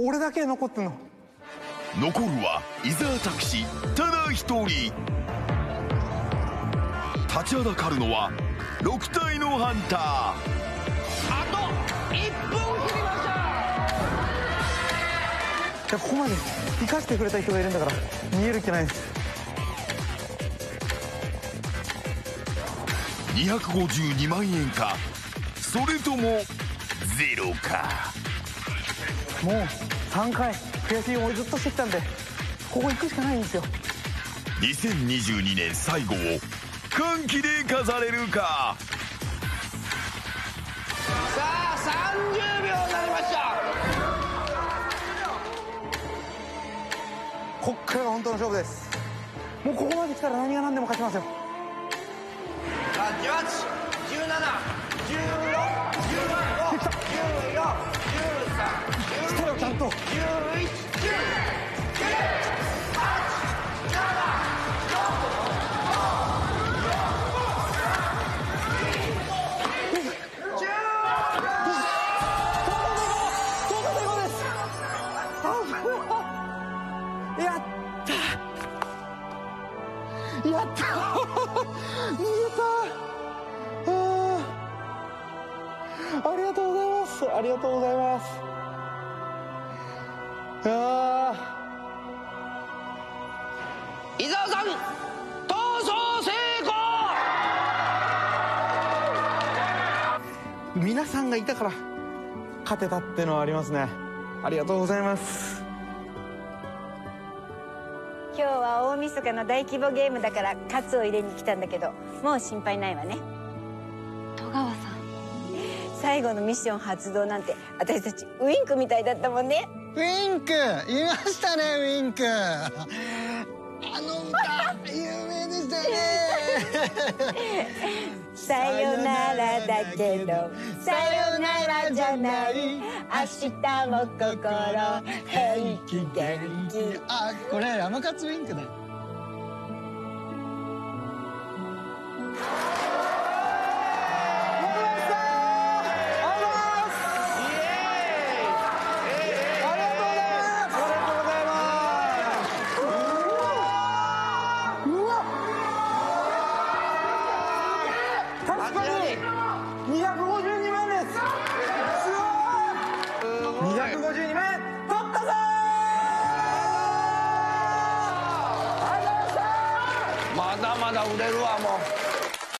俺だけ残ってんの？残るは伊沢拓司。ただ一人。立ちはだかるのは6体のハンター。あと1分切りました。ここまで生かしてくれた人がいるんだから逃げる気ない。です252万円か。それともゼロかもう3回悔しい思いずっとしてきたんでここ行くしかないんですよ。2022年最後を歓喜で飾れるか？さあ30秒になりました。こっからが本当の勝負です。もうここまで来たら何が何でも勝ちますよ。18やった。逃げた。あありがとうございます。ありがとうございます。あ伊沢さん逃走成功。皆さんがいたから勝てたってのはありますね。ありがとうございます。今日は大晦日の大規模ゲームだからカツを入れに来たんだけどもう心配ないわね。戸川さん。最後のミッション発動なんて私たちウインクみたいだったもんね。ウィンクいましたねウィンク。あの歌有名でしたよね さよならだけど。さよならじゃない。明日も心平気元気。あこれラムカツウィンクだよ。252万です。すごい。252万円。取ったぞまだまだ売れるわもう。